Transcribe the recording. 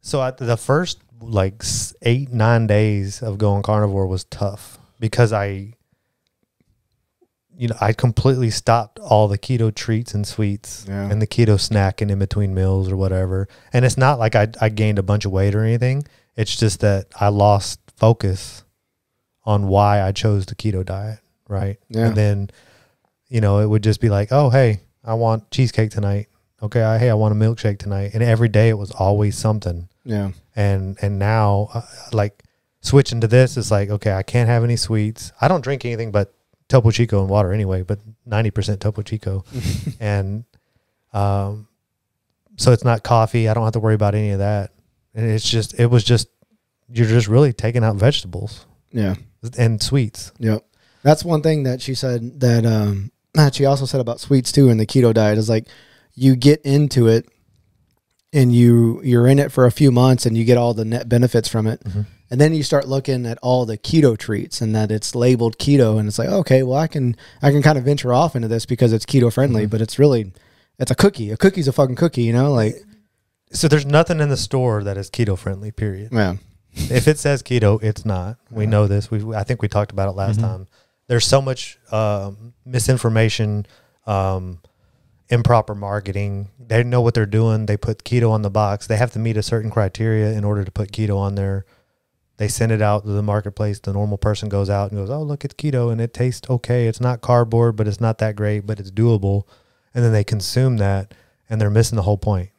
So I, the first like eight nine days of going carnivore was tough because I, you know, I completely stopped all the keto treats and sweets Yeah. and the keto snacking in between meals or whatever. And it's not like I I gained a bunch of weight or anything. It's just that I lost focus on why I chose the keto diet, right? Yeah. And then, you know, it would just be like, oh, hey, I want cheesecake tonight. Okay, I, hey, I want a milkshake tonight. And every day it was always something Yeah. and and now uh, like switching to this is like okay i can't have any sweets i don't drink anything but topo chico and water anyway but 90% topo chico and um so it's not coffee i don't have to worry about any of that and it's just it was just you're just really taking out vegetables Yeah. and sweets Yep. That's one thing that she said that um that she also said about sweets too in the keto diet is like you get into it and you you're in it for a few months and you get all the net benefits from it. Mhm. And then you start looking at all the keto treats and that it's labeled keto and it's like, okay, well I can I can kind of venture off into this because it's keto friendly, Mhm. but it's really it's a cookie. A cookie's a fucking cookie, you know? Like so there's nothing in the store that is keto friendly period yeah. if it says keto, it's not. We know this. We I think we talked about it last Mm-hmm. time. There's so much um, misinformation, um, improper marketing. They know what they're doing. They put keto on the box. They have to meet a certain criteria in order to put keto on there. They send it out to the marketplace. The normal person goes out and goes, "Oh, look, it's keto and it tastes okay. It's not cardboard, but it's not that great, but it's doable." And then they consume that, and they're missing the whole point.